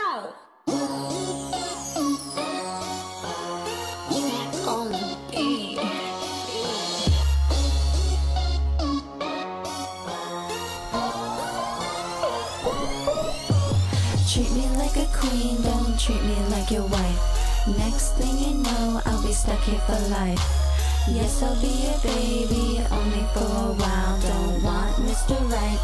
Treat me like a queen, don't treat me like your wife. Next thing you know, I'll be stuck here for life. Yes, I'll be a baby,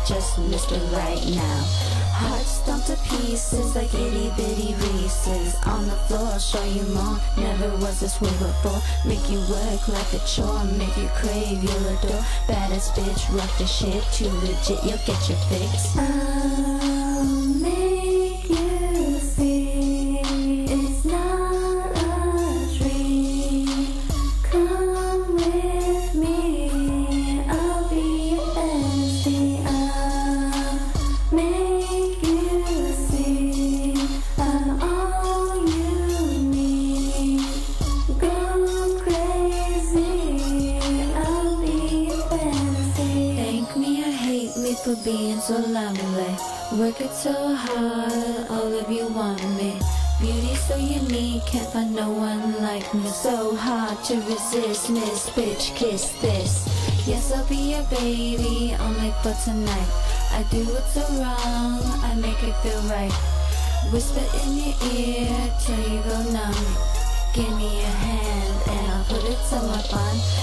Just Mr. Right now. Heart stomped to pieces like itty bitty Reese's. On the floor, show you more. Never was this way before. Make you work like a chore, make you crave, you'll adore. Baddest bitch, rough the shit, too legit, you'll get your fix. I'll hate me for being so lonely. Working so hard, all of you want me. Beauty so unique, can't find no one like me. So hard to resist, miss, bitch, kiss this. Yes, I'll be your baby, only for tonight. I do what's so wrong, I make it feel right. Whisper in your ear till you go numb. Give me a hand and I'll put it my fun.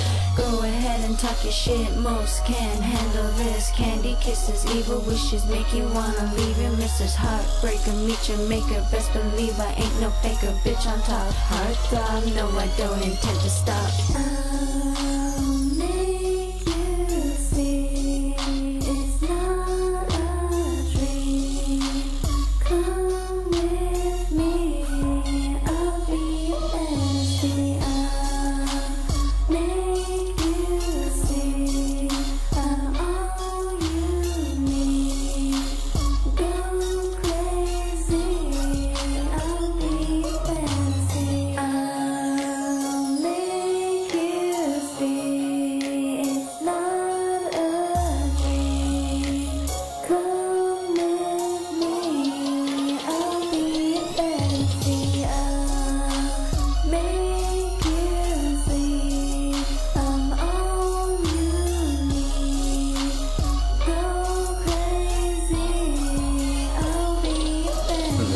Go talk your shit, most can't handle this. Candy kisses, evil wishes make you wanna leave your Mrs. Heartbreaker. Meet your maker, best believe I ain't no faker. Bitch on top, heart throb, no I don't intend to stop. I'll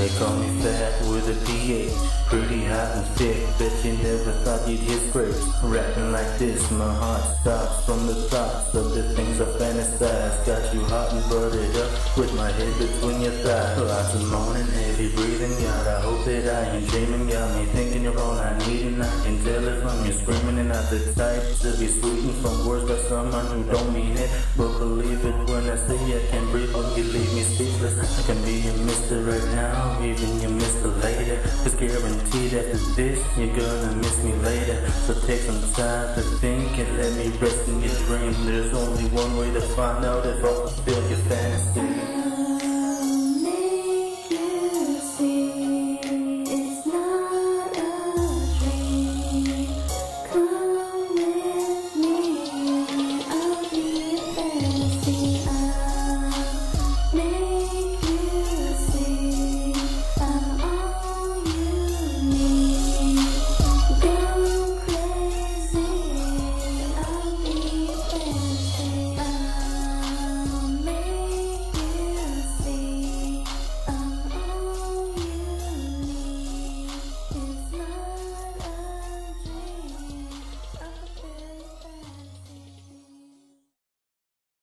They call me fat with a PH, pretty hot and thick. Bet you never thought you'd hit Scrapez. Rapping like this, my heart stops from the thoughts of the things I fantasize. Got you hot and buttered up with my head between your thighs. Lots of moaning, heavy breathing, God. I hope that I ain't dreaming. Got me thinking you're all I need, and I can tell it from you screaming. And not the type to be sweetened from words by someone who don't mean it. But believe it when I say I can't breathe when you leave me speechless. I can be your mister right now, even your mister later. It's guaranteed after this, you're gonna miss me later. So take some time to think and let me rest in your dream. There's only one way to find out if I'll fulfill your fantasy.